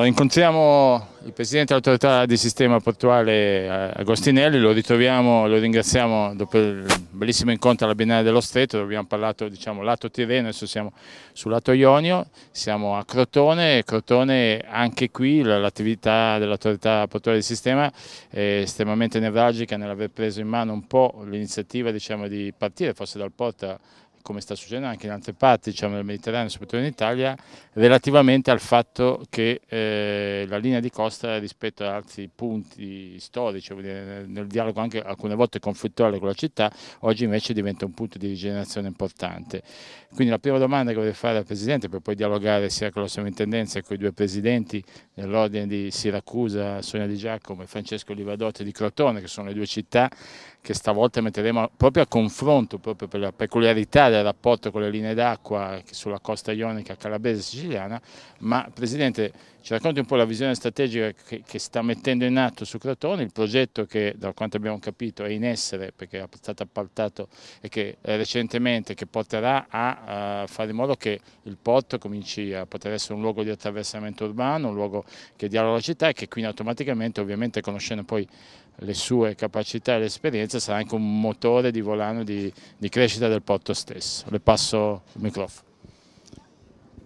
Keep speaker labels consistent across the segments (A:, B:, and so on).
A: Allora, incontriamo il Presidente dell'autorità di sistema portuale eh, Agostinelli, lo ritroviamo, lo ringraziamo dopo il bellissimo incontro alla Biennale dello Stretto, dove abbiamo parlato diciamo, lato Tirreno, adesso siamo sul lato Ionio, siamo a Crotone, Crotone anche qui l'attività dell'autorità portuale di sistema è estremamente nevralgica nell'aver preso in mano un po' l'iniziativa diciamo, di partire forse dal porto come sta succedendo anche in altre parti diciamo, del Mediterraneo, soprattutto in Italia, relativamente al fatto che eh, la linea di costa rispetto ad altri punti storici, nel, nel dialogo anche alcune volte conflittuale con la città, oggi invece diventa un punto di rigenerazione importante. Quindi la prima domanda che vorrei fare al Presidente, per poi dialogare sia con la Sovrintendenza che con i due Presidenti nell'ordine di Siracusa, Sonia Di Giacomo e Francesco Livadotti di Crotone, che sono le due città che stavolta metteremo proprio a confronto, proprio per la peculiarità del rapporto con le linee d'acqua sulla costa ionica calabrese siciliana, ma Presidente ci racconti un po' la visione strategica che, che, sta mettendo in atto su Crotone, il progetto che da quanto abbiamo capito è in essere perché è stato appaltato e che eh, recentemente che porterà a, a, fare in modo che il porto cominci a poter essere un luogo di attraversamento urbano, un luogo che dialoga la città e che quindi automaticamente ovviamente conoscendo poi le sue capacità e l'esperienza sarà anche un motore di volano di, di crescita del porto stesso. Le passo il microfono.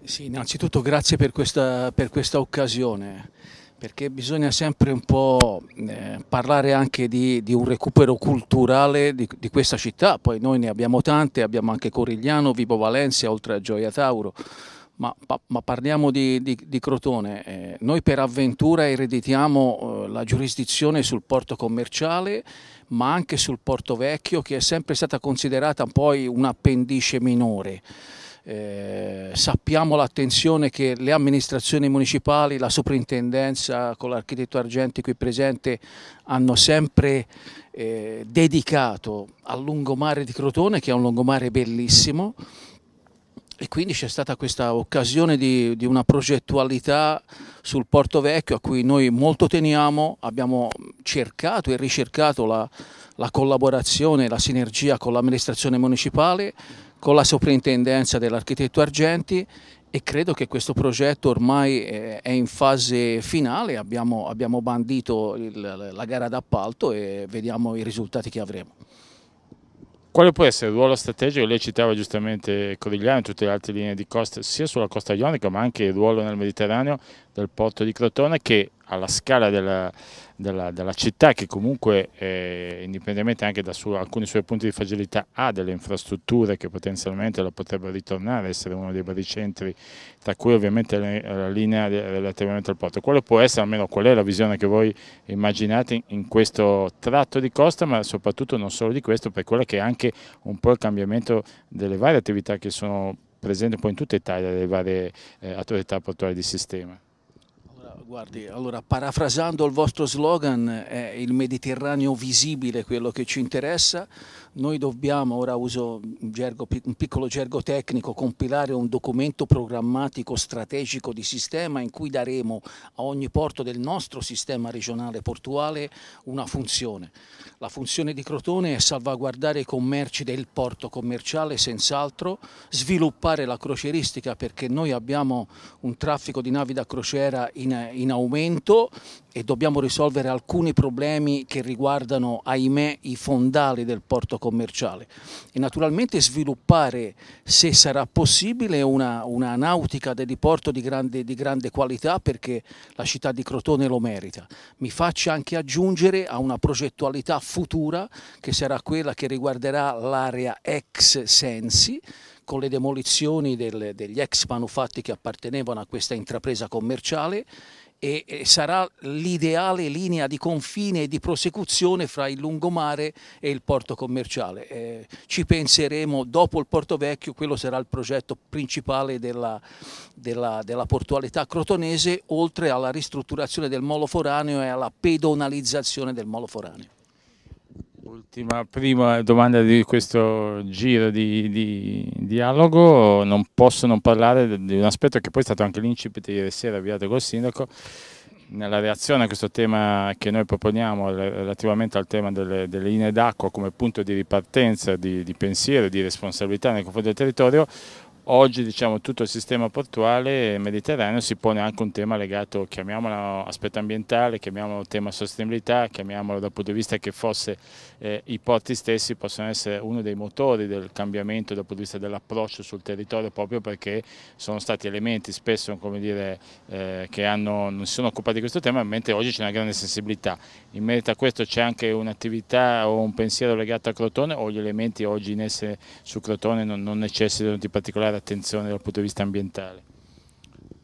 B: Sì, innanzitutto grazie per questa, per questa occasione perché bisogna sempre un po' eh, parlare anche di, di, un recupero culturale di, di, questa città, poi noi ne abbiamo tante, abbiamo anche Corigliano, Vibo Valencia, oltre a Gioia Tauro, ma, ma parliamo di, Crotone, eh, noi per avventura ereditiamo eh, la giurisdizione sul porto commerciale, ma anche sul porto vecchio che è sempre stata considerata poi un appendice minore. Eh, sappiamo l'attenzione che le amministrazioni municipali, la soprintendenza con l'architetto Argenti qui presente hanno sempre eh, dedicato al lungomare di Crotone che è un lungomare bellissimo e quindi c'è stata questa occasione di, di, una progettualità sul Porto Vecchio a cui noi molto teniamo, abbiamo cercato e ricercato la, la collaborazione, la sinergia con l'amministrazione municipale con la soprintendenza dell'architetto Argenti e credo che questo progetto ormai è in fase finale, abbiamo, abbiamo bandito il, la gara d'appalto e vediamo i risultati che avremo.
A: Quale può essere il ruolo strategico? Lei citava giustamente Corigliano e tutte le altre linee di costa, sia sulla costa ionica ma anche il ruolo nel Mediterraneo del porto di Crotone che alla scala della, della, della città che comunque eh, indipendentemente anche da su, alcuni suoi punti di fragilità ha delle infrastrutture che potenzialmente la potrebbero ritornare, essere uno dei baricentri tra cui ovviamente la linea relativamente al porto. Quale può essere, almeno qual è la visione che voi immaginate in questo tratto di costa ma soprattutto non solo di questo per quello che è anche un po' il cambiamento delle varie attività che sono presenti un in tutta Italia, delle varie eh, autorità portuali di sistema.
B: Guardi, allora parafrasando il vostro slogan, è il Mediterraneo visibile quello che ci interessa, noi dobbiamo, ora uso un, gergo, un, piccolo gergo tecnico, compilare un documento programmatico strategico di sistema in cui daremo a ogni porto del nostro sistema regionale portuale una funzione. La funzione di Crotone è salvaguardare i commerci del porto commerciale senz'altro, sviluppare la crocieristica perché noi abbiamo un traffico di navi da crociera in, in aumento e dobbiamo risolvere alcuni problemi che riguardano, ahimè, i fondali del porto commerciale e naturalmente sviluppare, se sarà possibile, una, una nautica da diporto di grande, di grande qualità perché la città di Crotone lo merita. Mi faccia anche aggiungere a una progettualità futura che sarà quella che riguarderà l'area ex Sensi, con le demolizioni del, degli ex manufatti che appartenevano a questa intrapresa commerciale e sarà l'ideale linea di confine e di prosecuzione fra il lungomare e il porto commerciale. Eh, ci penseremo dopo il Porto Vecchio, quello sarà il progetto principale della, della, della portualità crotonese, oltre alla ristrutturazione del molo foraneo e alla pedonalizzazione del molo foraneo.
A: Ultima, prima domanda di questo giro di, di, dialogo, non posso non parlare di un aspetto che poi è stato anche l'incipit ieri sera avviato col sindaco, nella reazione a questo tema che noi proponiamo relativamente al tema delle, delle linee d'acqua come punto di ripartenza, di, di pensiero, di responsabilità nei confronti del territorio, oggi diciamo, tutto il sistema portuale mediterraneo si pone anche un tema legato, chiamiamolo aspetto ambientale, chiamiamolo tema sostenibilità, chiamiamolo dal punto di vista che forse eh, i porti stessi possono essere uno dei motori del cambiamento dal punto di vista dell'approccio sul territorio proprio perché sono stati elementi spesso dire, eh, che hanno, non si sono occupati di questo tema mentre oggi c'è una grande sensibilità. In merito a questo c'è anche un'attività o un pensiero legato a Crotone o gli elementi oggi in essere su Crotone non, non necessitano di particolare attenzione dal punto di vista ambientale?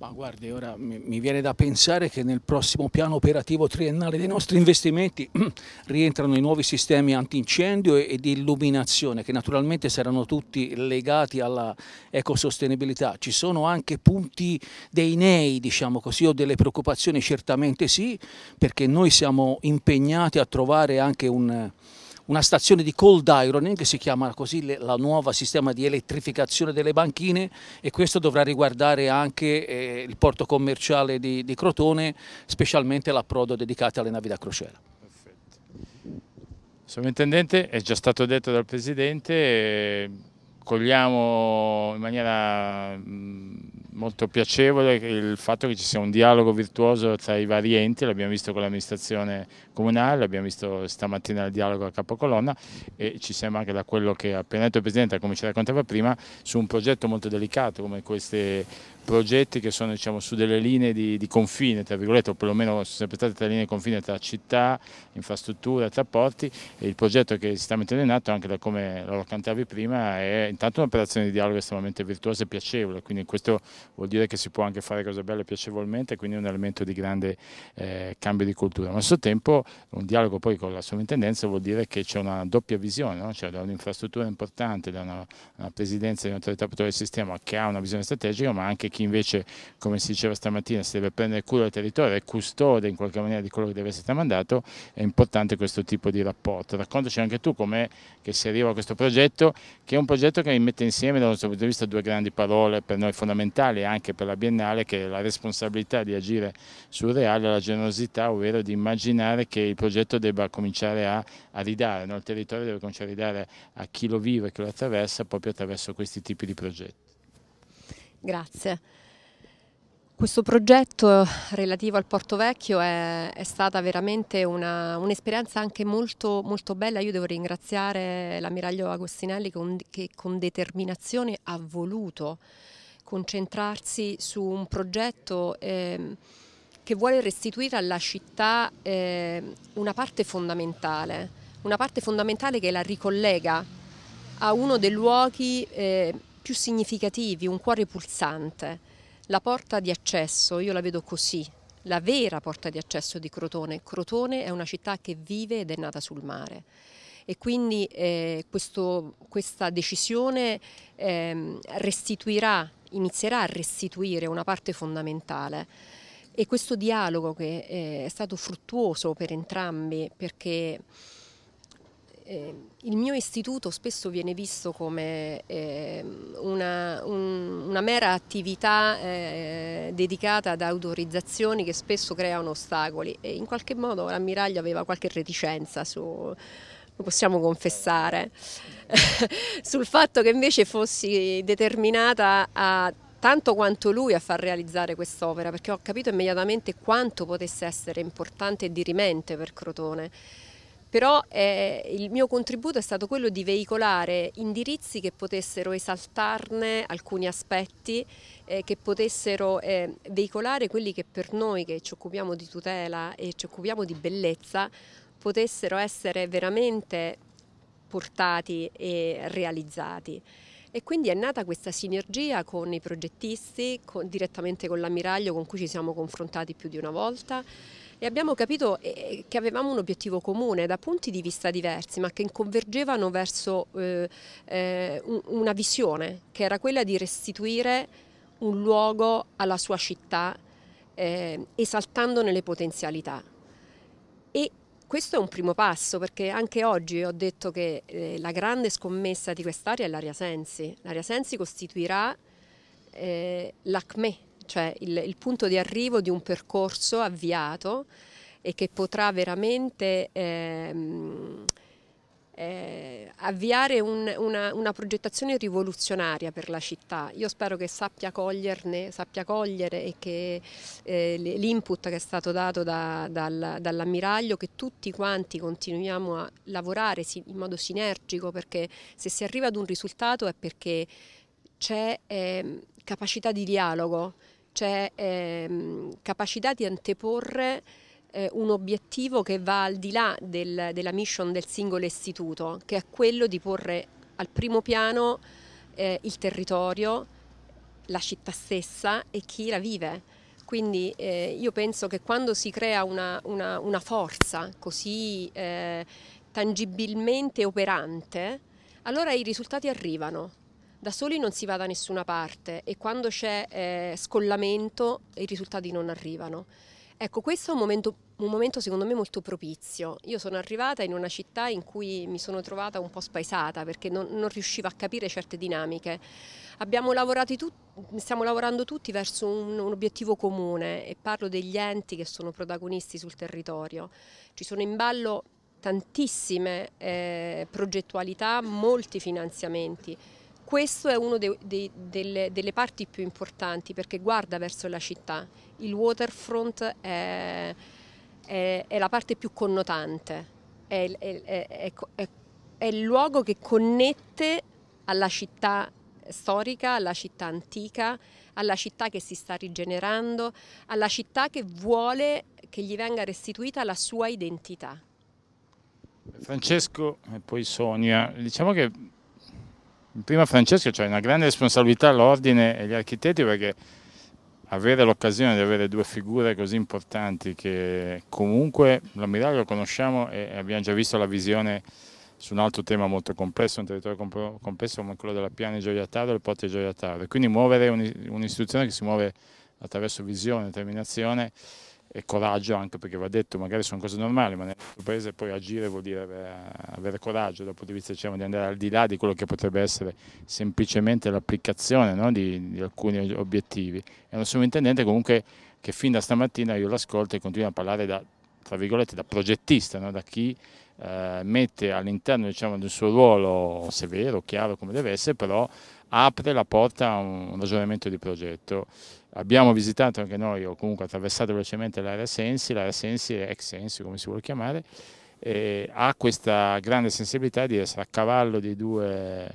B: Ma guardi, ora mi, viene da pensare che nel prossimo piano operativo triennale dei nostri investimenti rientrano i nuovi sistemi antincendio e di illuminazione che naturalmente saranno tutti legati alla ecosostenibilità. Ci sono anche punti dei nei, diciamo così, o delle preoccupazioni? Certamente sì, perché noi siamo impegnati a trovare anche un una stazione di cold ironing, si chiama così la nuova sistema di elettrificazione delle banchine e questo dovrà riguardare anche eh, il porto commerciale di, di Crotone, specialmente l'approdo dedicato alle navi da crociera.
A: Perfetto. Sovrintendente, è già stato detto dal Presidente, eh, cogliamo in maniera molto piacevole il fatto che ci sia un dialogo virtuoso tra i vari enti, l'abbiamo visto con l'amministrazione comunale, l'abbiamo visto stamattina il dialogo a Capocolonna e ci sembra anche da quello che ha appena detto il Presidente, come ci raccontava prima, su un progetto molto delicato come queste progetti che sono diciamo, su delle linee di, di, confine, tra virgolette, o perlomeno sono sempre state tra linee di confine tra città, infrastrutture, trasporti e il progetto che si sta mettendo in atto, anche da come lo raccontavi prima, è intanto un'operazione di dialogo estremamente virtuosa e piacevole, quindi questo vuol dire che si può anche fare cose belle piacevolmente, quindi è un elemento di grande eh, cambio di cultura. Ma allo stesso tempo un dialogo poi con la sovrintendenza vuol dire che c'è una doppia visione, no? cioè da un'infrastruttura importante, da una, una presidenza di un'autorità portuale del sistema che ha una visione strategica, ma anche chi invece, come si diceva stamattina, si deve prendere cura del territorio e custode in qualche maniera di quello che deve essere tramandato, è importante questo tipo di rapporto. Raccontaci anche tu com'è che si arriva a questo progetto, che è un progetto che mette insieme dal nostro punto di vista due grandi parole per noi fondamentali anche per la Biennale, che è la responsabilità di agire sul reale e la generosità, ovvero di immaginare che il progetto debba cominciare a, a ridare, no? il territorio deve cominciare a ridare a chi lo vive e chi lo attraversa proprio attraverso questi tipi di progetti.
C: Grazie. Questo progetto relativo al Porto Vecchio è, è stata veramente un'esperienza un anche molto, molto, bella. Io devo ringraziare l'ammiraglio Agostinelli con, che con determinazione ha voluto concentrarsi su un progetto eh, che vuole restituire alla città eh, una parte fondamentale, una parte fondamentale che la ricollega a uno dei luoghi eh, più significativi, un cuore pulsante. La porta di accesso, io la vedo così, la vera porta di accesso di Crotone. Crotone è una città che vive ed è nata sul mare. E quindi eh, questo, questa decisione eh, restituirà, inizierà a restituire una parte fondamentale. E questo dialogo che eh, è stato fruttuoso per entrambi perché eh, il mio istituto spesso viene visto come eh, una, un, una, mera attività eh, dedicata ad autorizzazioni che spesso creano ostacoli e in qualche modo l'ammiraglio aveva qualche reticenza su, lo possiamo confessare, sul fatto che invece fossi determinata a tanto quanto lui a far realizzare quest'opera perché ho capito immediatamente quanto potesse essere importante e dirimente per Crotone però eh, il mio contributo è stato quello di veicolare indirizzi che potessero esaltarne alcuni aspetti, eh, che potessero eh, veicolare quelli che per noi che ci occupiamo di tutela e ci occupiamo di bellezza potessero essere veramente portati e realizzati. E quindi è nata questa sinergia con i progettisti, con, direttamente con l'ammiraglio con cui ci siamo confrontati più di una volta e abbiamo capito eh, che avevamo un obiettivo comune da punti di vista diversi ma che convergevano verso eh, eh, una visione che era quella di restituire un luogo alla sua città eh, esaltandone le potenzialità. E questo è un primo passo perché anche oggi ho detto che eh, la grande scommessa di quest'area è l'Aria Sensi. L'Aria Sensi costituirà eh, l'ACME cioè il, il punto di arrivo di un percorso avviato e che potrà veramente ehm, eh, avviare un, una, una, progettazione rivoluzionaria per la città. Io spero che sappia coglierne, sappia cogliere e che eh, l'input che è stato dato da, dal, dall'ammiraglio, che tutti quanti continuiamo a lavorare in modo sinergico perché se si arriva ad un risultato è perché c'è eh, capacità di dialogo, c'è eh, capacità di anteporre eh, un obiettivo che va al di là del, della mission del singolo istituto, che è quello di porre al primo piano eh, il territorio, la città stessa e chi la vive. Quindi eh, io penso che quando si crea una, una, una forza così eh, tangibilmente operante, allora i risultati arrivano. Da soli non si va da nessuna parte e quando c'è eh, scollamento i risultati non arrivano. Ecco, questo è un momento, un momento, secondo me molto propizio. Io sono arrivata in una città in cui mi sono trovata un po' spaesata perché non, non riuscivo a capire certe dinamiche. Tu, stiamo lavorando tutti verso un, un, obiettivo comune e parlo degli enti che sono protagonisti sul territorio. Ci sono in ballo tantissime eh, progettualità, molti finanziamenti questo è una delle, delle, parti più importanti perché guarda verso la città. Il waterfront è, è, è la parte più connotante, è, è il luogo che connette alla città storica, alla città antica, alla città che si sta rigenerando, alla città che vuole che gli venga restituita la sua identità.
A: Francesco e poi Sonia, diciamo che prima Francesco c'è una grande responsabilità all'ordine e agli architetti perché avere l'occasione di avere due figure così importanti che comunque l'ammiraglio lo conosciamo e abbiamo già visto la visione su un altro tema molto complesso, un territorio complesso come quello della Piana di Gioia Tauro e il Porto di Gioia Tauro. Quindi muovere un'istituzione che si muove attraverso visione, determinazione e coraggio anche perché va detto magari sono cose normali ma nel nostro paese poi agire vuol dire avere, avere coraggio dal punto di vista diciamo, di andare al di là di quello che potrebbe essere semplicemente l'applicazione no? di, di, alcuni obiettivi è un sovrintendente comunque che fin da stamattina io l'ascolto e continua a parlare da, tra virgolette, da progettista no? da chi eh, mette all'interno diciamo, del suo ruolo severo, chiaro come deve essere però apre la porta a un ragionamento di progetto Abbiamo visitato anche noi, o comunque attraversato velocemente l'area Sensi, l'area Sensi, ex Sensi come si vuole chiamare, ha questa grande sensibilità di essere a cavallo di due,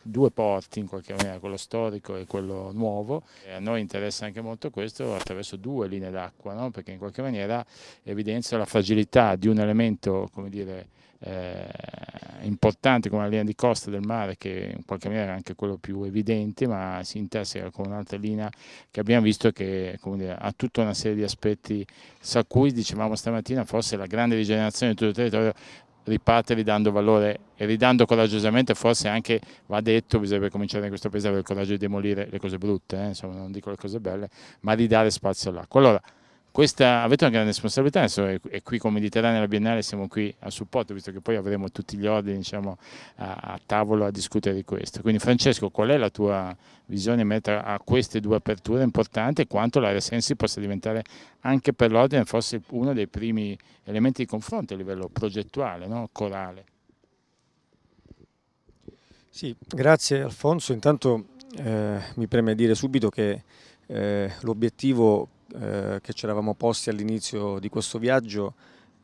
A: due, porti, in qualche maniera, quello storico e quello nuovo. E a noi interessa anche molto questo attraverso due linee d'acqua, no? perché in qualche maniera evidenzia la fragilità di un elemento, come dire, eh, importanti come la linea di costa del mare che in qualche maniera è anche quello più evidente ma si interseca con un'altra linea che abbiamo visto che dire, ha tutta una serie di aspetti su cui dicevamo stamattina forse la grande rigenerazione di tutto il territorio riparte ridando valore e ridando coraggiosamente, forse anche va detto, bisognerebbe cominciare in questo paese ad avere il coraggio di demolire le cose brutte, eh? insomma non dico le cose belle, ma di dare spazio all'acqua. Allora, questa, avete una grande responsabilità, adesso è, è qui con Mediterranea la Biennale, siamo qui a supporto, visto che poi avremo tutti gli ordini diciamo, a, a, tavolo a discutere di questo. Quindi Francesco, qual è la tua visione in merito a queste due aperture importanti e quanto l'area Sensi possa diventare anche per l'ordine forse uno dei primi elementi di confronto a livello progettuale, no? corale?
D: Sì, grazie Alfonso. Intanto eh, mi preme dire subito che eh, l'obiettivo eh, che ci eravamo posti all'inizio di questo viaggio,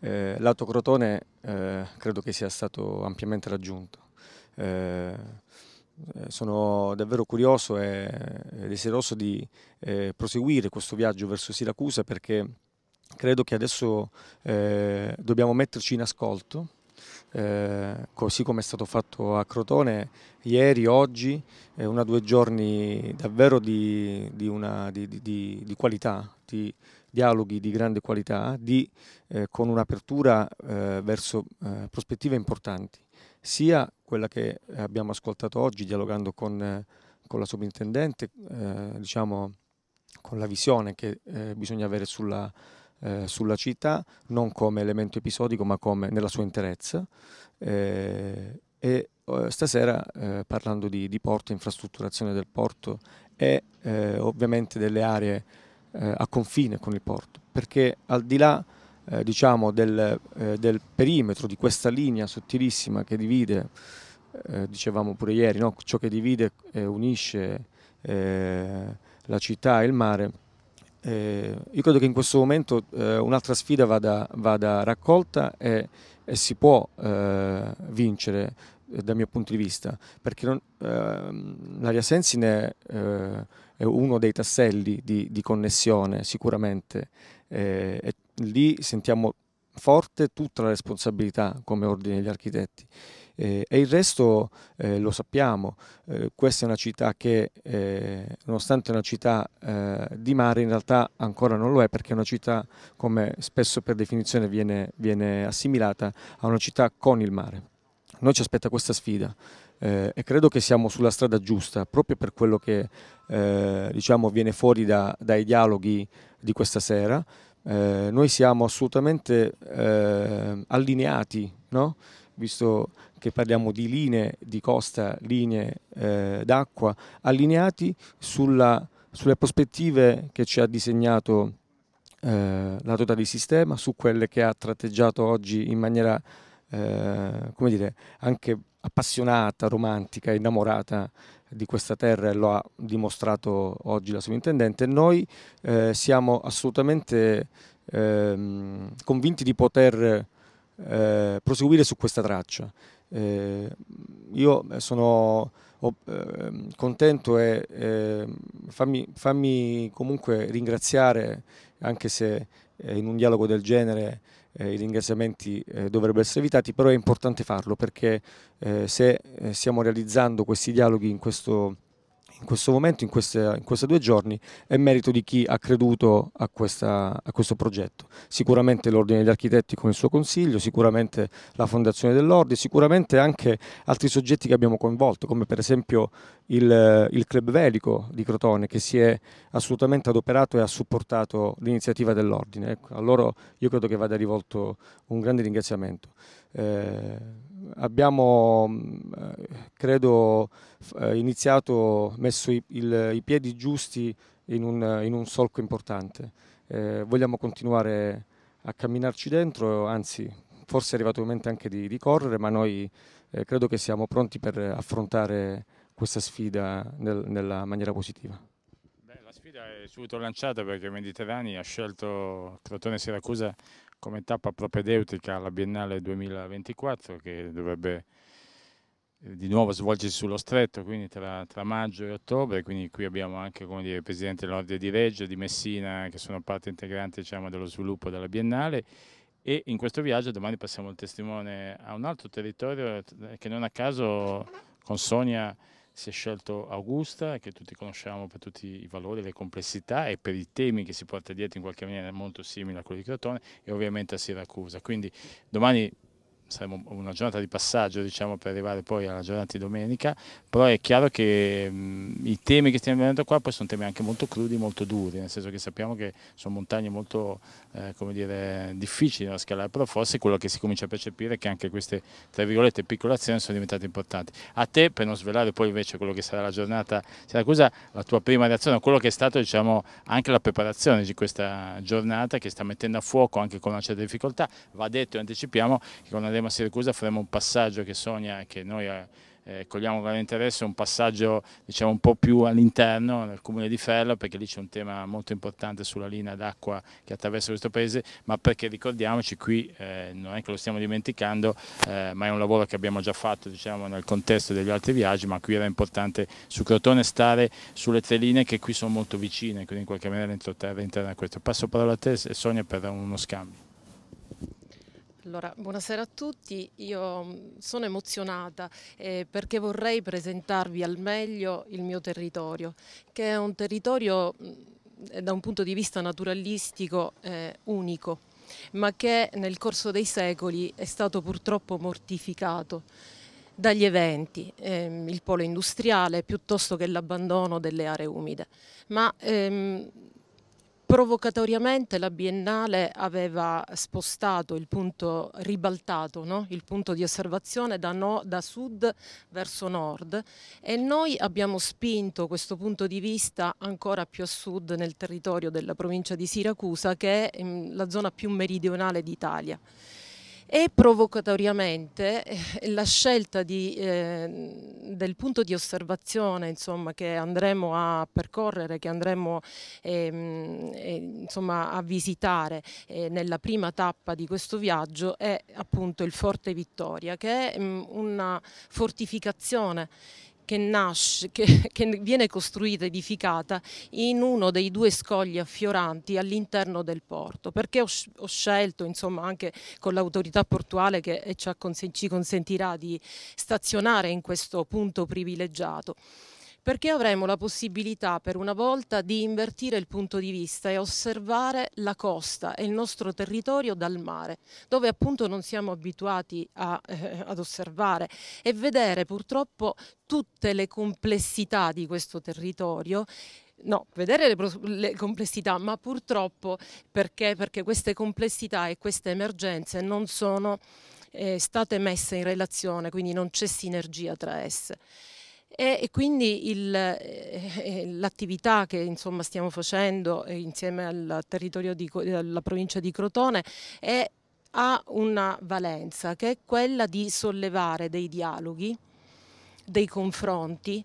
D: eh, lato Crotone eh, credo che sia stato ampiamente raggiunto. Eh, sono davvero curioso e, e desideroso di eh, proseguire questo viaggio verso Siracusa perché credo che adesso eh, dobbiamo metterci in ascolto eh, così come è stato fatto a Crotone ieri, oggi, eh, una due giorni davvero di, di, una, di, di, qualità, di dialoghi di grande qualità, eh, con un'apertura eh, verso eh, prospettive importanti, sia quella che abbiamo ascoltato oggi dialogando con, con la sovrintendente, eh, diciamo con la visione che bisogna avere sulla eh, sulla città, non come elemento episodico ma come nella sua interezza. Eh, e eh, stasera eh, parlando di, di, porto, infrastrutturazione del porto e eh, ovviamente delle aree a confine con il porto, perché al di là diciamo del, del, perimetro di questa linea sottilissima che divide dicevamo pure ieri, no? ciò che divide e unisce la città e il mare. Eh, io credo che in questo momento eh, un'altra sfida vada, vada raccolta e, e, si può eh, vincere dal mio punto di vista, perché non, ehm, l'Aria Sensine è uno dei tasselli di, di connessione sicuramente. E lì sentiamo forte tutta la responsabilità come ordine degli architetti. eh, e il resto eh, lo sappiamo, eh, questa è una città che eh, nonostante è una città eh, di mare in realtà ancora non lo è perché è una città come spesso per definizione viene, viene assimilata a una città con il mare. Noi ci aspetta questa sfida eh, e credo che siamo sulla strada giusta proprio per quello che diciamo, viene fuori da, dai dialoghi di questa sera. Eh, noi siamo assolutamente eh, allineati, no? Visto che parliamo di linee di costa, linee eh, d'acqua, allineati sulla, sulle prospettive che ci ha disegnato eh, la Tota di Sistema, su quelle che ha tratteggiato oggi in maniera eh, come dire, anche appassionata, romantica, innamorata di questa terra e lo ha dimostrato oggi la sovrintendente, noi eh, siamo assolutamente eh, convinti di poter eh, proseguire su questa traccia. Eh, io sono oh, contento e ehm, fammi, fammi comunque ringraziare, anche se eh, in un dialogo del genere eh, i ringraziamenti eh, dovrebbero essere evitati, però è importante farlo perché eh, se eh, stiamo realizzando questi dialoghi in questo in questo momento, in, queste, in questi due giorni, è merito di chi ha creduto a, questa, a questo progetto. Sicuramente l'Ordine degli Architetti con il suo consiglio, sicuramente la Fondazione dell'Ordine, sicuramente anche altri soggetti che abbiamo coinvolto, come per esempio il, il Club Velico di Crotone, che si è assolutamente adoperato e ha supportato l'iniziativa dell'Ordine. Ecco, a loro io credo che vada rivolto un grande ringraziamento. Eh, abbiamo, eh, credo, eh, iniziato, messo i, il, i, piedi giusti in un, in un solco importante. Eh, vogliamo continuare a camminarci dentro, anzi forse è arrivato il momento anche di, di correre, ma noi eh, credo che siamo pronti per affrontare questa sfida nel, nella maniera positiva.
A: la sfida è subito lanciata perché il Mediterraneo ha scelto Crotone Siracusa come tappa propedeutica alla Biennale 2024 che dovrebbe eh, di nuovo svolgersi sullo stretto, quindi tra, tra, maggio e ottobre, quindi qui abbiamo anche dire, il Presidente dell'Ordine di Reggio, di Messina, che sono parte integrante diciamo, dello sviluppo della Biennale. E in questo viaggio domani passiamo il testimone a un altro territorio eh, che non a caso con Sonia si è scelto Augusta, che tutti conosciamo per tutti i valori, le complessità e per i temi che si porta dietro in qualche maniera molto simile a quelli di Crotone e ovviamente a Siracusa. Quindi domani sarà una giornata di passaggio diciamo, per arrivare poi alla giornata di domenica, però è chiaro che mh, i temi che stiamo vedendo qua poi sono temi anche molto crudi, molto duri, nel senso che sappiamo che sono montagne molto eh, dire, difficili da scalare, però forse quello che si comincia a percepire è che anche queste tra virgolette piccole azioni sono diventate importanti. A te, per non svelare poi invece quello che sarà la giornata Siracusa, la tua prima reazione, quello che è stato diciamo, anche la preparazione di questa giornata che sta mettendo a fuoco anche con una certa difficoltà, va detto e anticipiamo che con una andremo a Siracusa faremo un passaggio che sogna, che noi eh, eh, cogliamo con interesse, un passaggio diciamo, un po' più all'interno nel comune di Ferlo perché lì c'è un tema molto importante sulla linea d'acqua che attraversa questo paese, ma perché ricordiamoci qui, eh, non è che lo stiamo dimenticando, eh, ma è un lavoro che abbiamo già fatto diciamo, nel contesto degli altri viaggi, ma qui era importante su Crotone stare sulle tre linee che qui sono molto vicine, quindi in qualche maniera l'entroterra interna a questo. Passo parola a te Sonia per uno scambio.
E: Allora, buonasera a tutti, io mm, sono emozionata eh, perché vorrei presentarvi al meglio il mio territorio, che è un territorio mm, eh, da un punto di vista naturalistico eh, unico, ma che nel corso dei secoli è stato purtroppo mortificato dagli eventi, ehm, il polo industriale piuttosto che l'abbandono delle aree umide. Ma ehm, Provocatoriamente la Biennale aveva spostato il punto, ribaltato no? il punto di osservazione da, no, da, sud verso nord e noi abbiamo spinto questo punto di vista ancora più a sud nel territorio della provincia di Siracusa che è mm, la zona più meridionale d'Italia. E provocatoriamente eh, la scelta di, eh, del punto di osservazione insomma, che andremo a percorrere, che andremo ehm, eh, insomma, a visitare eh, nella prima tappa di questo viaggio è appunto il Forte Vittoria, che è mh, mm, una fortificazione che, nasce, che, che viene costruita, edificata in uno dei due scogli affioranti all'interno del porto, perché ho, ho scelto, insomma, anche con l'autorità portuale che ci consentirà di stazionare in questo punto privilegiato perché avremo la possibilità per una volta di invertire il punto di vista e osservare la costa e il nostro territorio dal mare, dove appunto non siamo abituati a, eh, ad osservare e vedere purtroppo tutte le complessità di questo territorio No, vedere le, le, complessità, ma purtroppo perché? Perché queste complessità e queste emergenze non sono eh, state messe in relazione, quindi non c'è sinergia tra esse e, quindi eh, eh, l'attività che insomma, stiamo facendo eh, insieme al territorio di, alla provincia di Crotone è, ha una valenza che è quella di sollevare dei dialoghi, dei confronti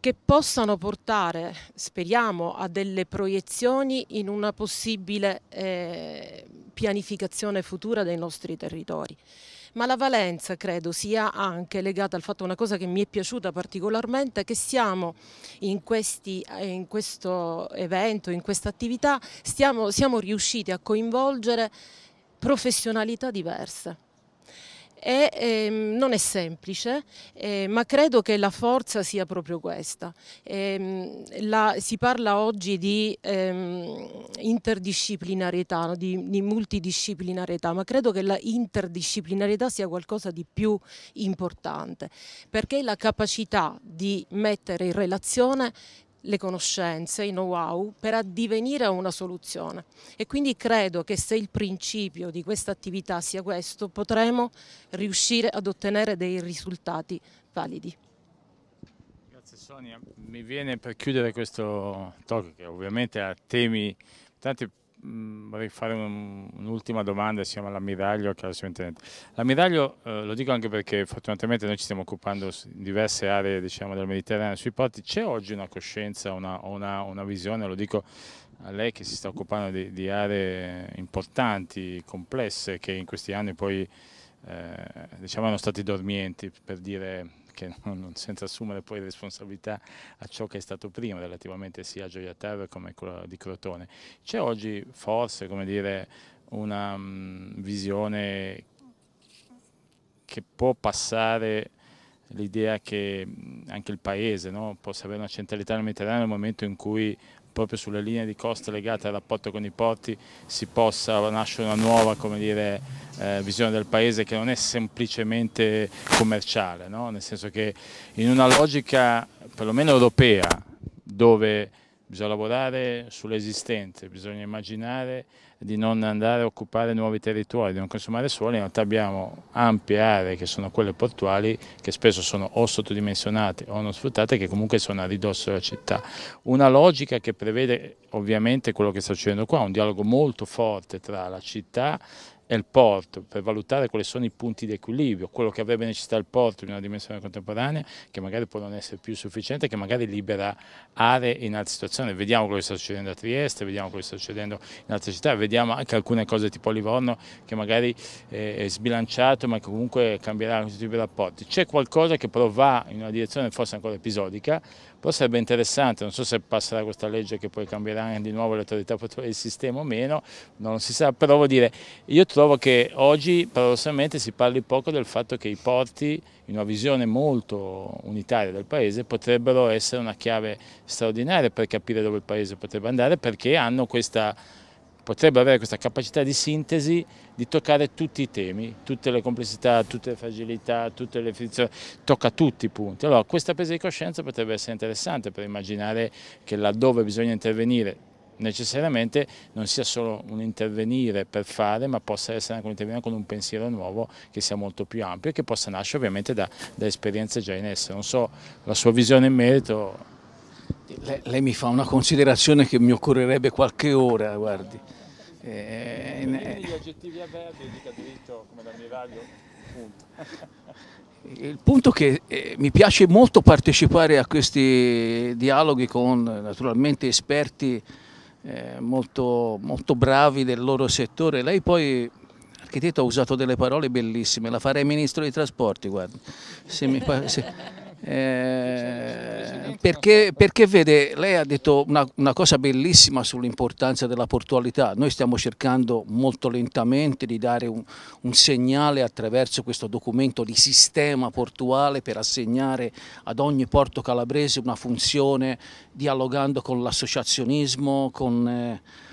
E: che possano portare, speriamo, a delle proiezioni in una possibile eh, pianificazione futura dei nostri territori ma la valenza credo sia anche legata al fatto, una cosa che mi è piaciuta particolarmente, che siamo in, questi, in questo evento, in questa attività, stiamo, siamo riusciti a coinvolgere professionalità diverse e, ehm, non è semplice, eh, ma credo che la forza sia proprio questa. Eh, la, si parla oggi di ehm, interdisciplinarietà, no? di, di, multidisciplinarietà, ma credo che la interdisciplinarietà sia qualcosa di più importante, perché la capacità di mettere in relazione le conoscenze, i know-how per addivenire a una soluzione e quindi credo che se il principio di questa attività sia questo potremo riuscire ad ottenere dei risultati validi.
A: Grazie Sonia, mi viene per chiudere questo talk che ovviamente ha temi tanti vorrei fare un'ultima domanda siamo all'ammiraglio che L'ammiraglio eh, lo dico anche perché fortunatamente noi ci stiamo occupando in diverse aree diciamo, del Mediterraneo sui porti, c'è oggi una coscienza, una, una, una, visione, lo dico a lei che si sta occupando di, di aree importanti, complesse, che in questi anni poi eh, diciamo, erano stati dormienti per dire che non, senza assumere poi responsabilità a ciò che è stato prima relativamente sia a Gioia Terra come quella di Crotone. C'è oggi forse dire, una um, visione che può passare l'idea che anche il paese no, possa avere una centralità nel Mediterraneo nel momento in cui proprio sulle linee di costa legate al rapporto con i porti si possa nascere una nuova dire, eh, visione del paese che non è semplicemente commerciale, no? nel senso che in una logica perlomeno europea dove bisogna lavorare sull'esistente, bisogna immaginare di non andare a occupare nuovi territori, di non consumare suolo, in realtà abbiamo ampie aree che sono quelle portuali che spesso sono o sottodimensionate o non sfruttate che comunque sono a ridosso della città. Una logica che prevede ovviamente quello che sta succedendo qua, un dialogo molto forte tra la città è il porto per valutare quali sono i punti di equilibrio, quello che avrebbe necessità il porto in una dimensione contemporanea che magari può non essere più sufficiente, che magari libera aree in altre situazioni. Vediamo quello che sta succedendo a Trieste, vediamo quello che sta succedendo in altre città, vediamo anche alcune cose tipo Livorno che magari è sbilanciato ma che comunque cambierà questo tipo di rapporti. C'è qualcosa che però va in una direzione forse ancora episodica, però sarebbe interessante, non so se passerà questa legge che poi cambierà di nuovo le autorità portuali del sistema o meno, non si sa, però vuol dire, io trovo che oggi paradossalmente si parli poco del fatto che i porti, in una visione molto unitaria del paese, potrebbero essere una chiave straordinaria per capire dove il paese potrebbe andare, perché hanno questa potrebbe avere questa capacità di sintesi di toccare tutti i temi, tutte le complessità, tutte le fragilità, tutte le frizioni, tocca tutti i punti. Allora questa presa di coscienza potrebbe essere interessante per immaginare che laddove bisogna intervenire necessariamente non sia solo un intervenire per fare, ma possa essere anche un intervenire con un pensiero nuovo che sia molto più ampio e che possa nascere ovviamente da, da esperienze già in essere. Non so la sua visione in merito.
B: Lei, lei, mi fa una considerazione che mi occorrerebbe qualche ora, guardi.
A: Eh, gli aggettivi a verde dica dritto come l'ammiraglio, punto.
B: Il punto è che eh, mi piace molto partecipare a questi dialoghi con naturalmente esperti eh, molto, molto bravi del loro settore. Lei poi architetto ha usato delle parole bellissime, la farei ministro dei trasporti, guarda. Se mi, se, eh, perché, perché, vede, lei ha detto una, una cosa bellissima sull'importanza della portualità, noi stiamo cercando molto lentamente di dare un, un, segnale attraverso questo documento di sistema portuale per assegnare ad ogni porto calabrese una funzione dialogando con l'associazionismo, con... Eh,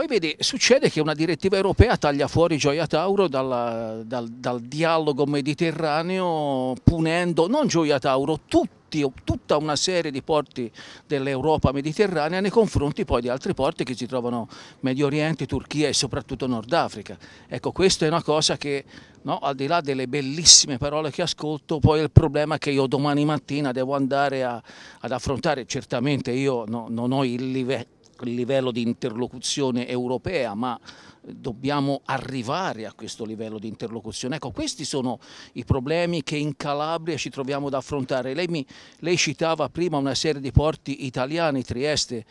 B: poi vedi, succede che una direttiva europea taglia fuori Gioia Tauro dal, dal, dal dialogo mediterraneo punendo non Gioia Tauro, tutti, tutta una serie di porti dell'Europa mediterranea nei confronti poi di altri porti che si trovano Medio Oriente, Turchia e soprattutto Nord Africa. Ecco, questa è una cosa che No, al di là delle bellissime parole che ascolto, poi il problema è che io domani mattina devo andare a, ad affrontare, certamente io no, non ho il livello livello di interlocuzione europea, ma dobbiamo arrivare a questo livello di interlocuzione. Ecco, questi sono i problemi che in Calabria ci troviamo ad affrontare. Lei, mi, lei citava prima una serie di porti italiani, Trieste,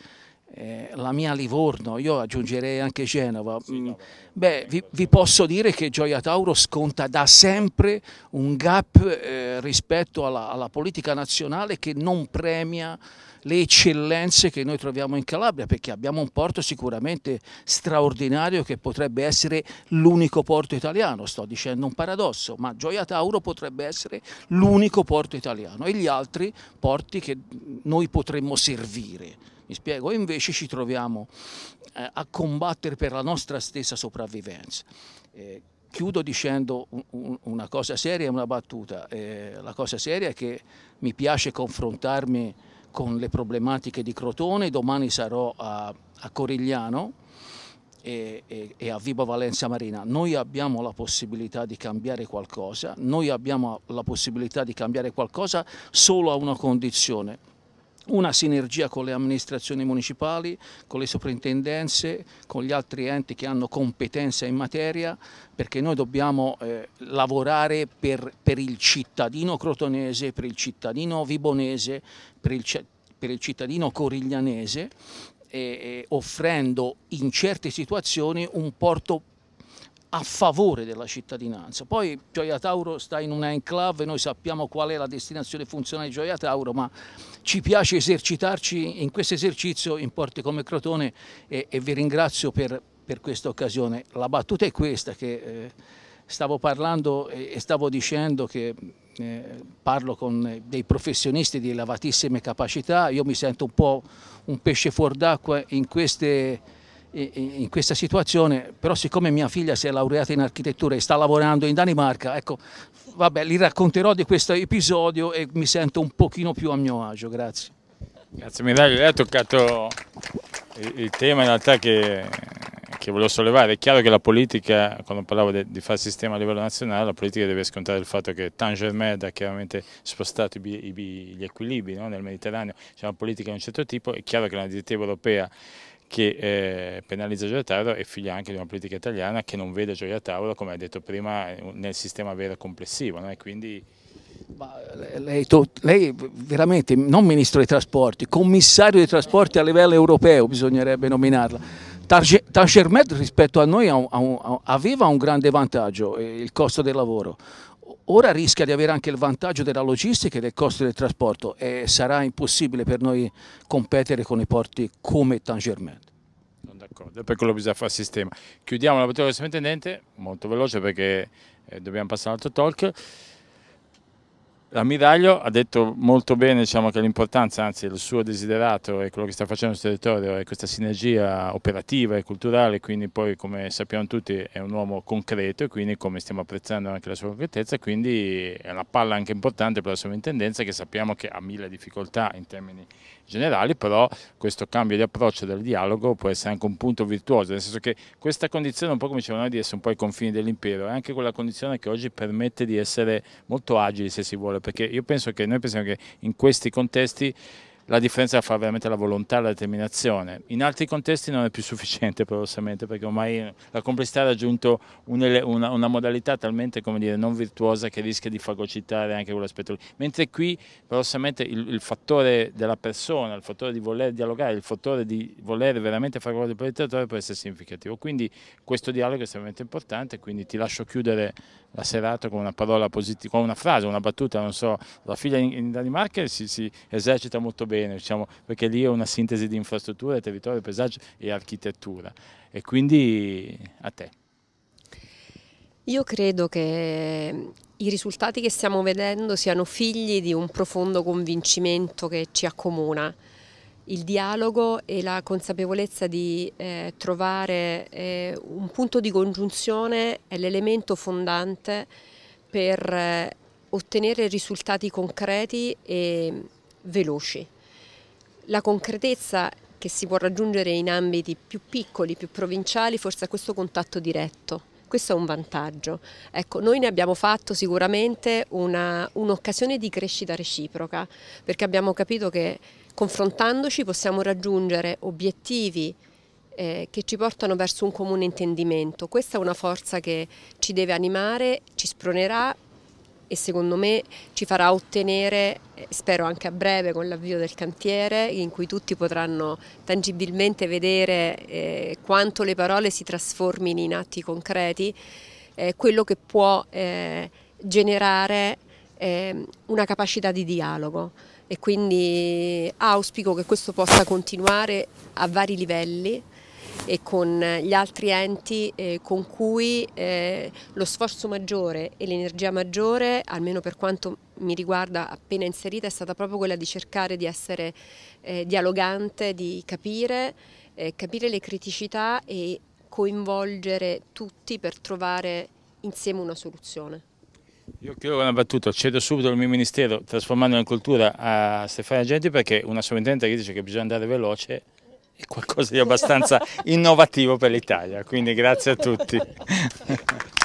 B: eh, la mia Livorno, io aggiungerei anche Genova. No, Beh, vi, vi, posso dire che Gioia Tauro sconta da sempre un gap eh, rispetto alla, alla politica nazionale che non premia le eccellenze che noi troviamo in Calabria, perché abbiamo un porto sicuramente straordinario che potrebbe essere l'unico porto italiano, sto dicendo un paradosso, ma Gioia Tauro potrebbe essere l'unico porto italiano e gli altri porti che noi potremmo servire. Mi spiego, invece ci troviamo eh, a combattere per la nostra stessa sopravvivenza. Eh, chiudo dicendo un, un, una cosa seria e una battuta. Eh, la cosa seria è che mi piace confrontarmi con le problematiche di Crotone, domani sarò a, Corigliano e, e, e, a Vibo Valencia Marina. Noi abbiamo la possibilità di cambiare qualcosa, noi abbiamo la possibilità di cambiare qualcosa solo a una condizione, una sinergia con le amministrazioni municipali, con le soprintendenze, con gli altri enti che hanno competenza in materia, perché noi dobbiamo eh, lavorare per, per, il cittadino crotonese, per il cittadino vibonese, per il, per il cittadino coriglianese, eh, offrendo in certe situazioni un porto a favore della cittadinanza. Poi Gioia Tauro sta in una enclave, noi sappiamo qual è la destinazione funzionale di Gioia Tauro, ma ci piace esercitarci in questo esercizio in porti come Crotone e, e vi ringrazio per, per questa occasione. La battuta è questa, che eh, stavo parlando e, e stavo dicendo che eh, parlo con dei professionisti di elevatissime capacità, io mi sento un po' un pesce fuor d'acqua in queste in questa situazione, però siccome mia figlia si è laureata in architettura e sta lavorando in Danimarca, ecco, vabbè, gli racconterò di questo episodio e mi sento un pochino più a mio agio, grazie.
A: Grazie Miraglio, lei ha toccato il tema in realtà che, che volevo sollevare, è chiaro che la politica, quando parlavo di, di fare sistema a livello nazionale, la politica deve scontare il fatto che Tanger Med ha chiaramente spostato i, i, gli equilibri no? nel Mediterraneo, c'è una politica di un certo tipo, è chiaro che la direttiva europea che eh, penalizza Gioia Tauro è figlia anche di una politica italiana che non vede Gioia Tauro, come hai detto prima, nel sistema vero complessivo. No? quindi...
B: Lei, lei, veramente, non ministro dei trasporti, commissario dei trasporti a livello europeo bisognerebbe nominarla. Tangermed rispetto a noi aveva un grande vantaggio, eh, il costo del lavoro. Ora rischia di avere anche il vantaggio della logistica e del costo del trasporto e sarà impossibile per noi competere con i porti come Tangermed.
A: Sono d'accordo, per quello bisogna fare sistema. Chiudiamo la battuta del sovrintendente, molto veloce perché eh, dobbiamo passare all'altro talk. L'ammiraglio ha detto molto bene diciamo, che l'importanza, anzi il suo desiderato e quello che sta facendo sul territorio è questa sinergia operativa e culturale, quindi poi come sappiamo tutti è un uomo concreto e quindi come stiamo apprezzando anche la sua concretezza, quindi è una palla anche importante per la sua intendenza che sappiamo che ha mille difficoltà in termini generali, però questo cambio di approccio del dialogo può essere anche un punto virtuoso, nel senso che questa condizione, un po' come dicevano noi, di essere un po' ai confini dell'impero, è anche quella condizione che oggi permette di essere molto agili se si vuole, perché io penso che noi pensiamo che in questi contesti la differenza fa veramente la volontà e la determinazione. In altri contesti non è più sufficiente paradossalmente perché ormai la complessità ha raggiunto una, una, una modalità talmente dire, non virtuosa che rischia di fagocitare anche quell'aspetto. Mentre qui paradossalmente il, il, fattore della persona, il fattore di voler dialogare, il fattore di voler veramente fare qualcosa del territorio può essere significativo. Quindi questo dialogo è estremamente importante, quindi ti lascio chiudere la serata con una parola positiva, con una frase, una battuta, non so, la figlia in, in Danimarca si, si, esercita molto bene, diciamo, perché lì è una sintesi di infrastrutture, territorio, paesaggio e architettura. E quindi a te.
C: Io credo che i risultati che stiamo vedendo siano figli di un profondo convincimento che ci accomuna il dialogo e la consapevolezza di eh, trovare eh, un punto di congiunzione è l'elemento fondante per eh, ottenere risultati concreti e veloci. La concretezza che si può raggiungere in ambiti più piccoli, più provinciali, forse è questo contatto diretto. Questo è un vantaggio. Ecco, noi ne abbiamo fatto sicuramente un'occasione un di crescita reciproca, perché abbiamo capito che confrontandoci possiamo raggiungere obiettivi eh, che ci portano verso un comune intendimento. Questa è una forza che ci deve animare, ci spronerà e secondo me ci farà ottenere, eh, spero anche a breve con l'avvio del cantiere, in cui tutti potranno tangibilmente vedere eh, quanto le parole si trasformino in atti concreti, eh, quello che può eh, generare eh, una capacità di dialogo. E quindi auspico che questo possa continuare a vari livelli e con gli altri enti eh, con cui eh, lo sforzo maggiore e l'energia maggiore, almeno per quanto mi riguarda appena inserita, è stata proprio quella di cercare di essere eh, dialogante, di capire, eh, capire le criticità e coinvolgere tutti per trovare insieme una soluzione.
A: Io chiudo con una battuta, cedo subito il mio ministero trasformando in cultura a Stefania Genti perché una sovrintendente che dice che bisogna andare veloce è qualcosa di abbastanza innovativo per l'Italia, quindi grazie a tutti.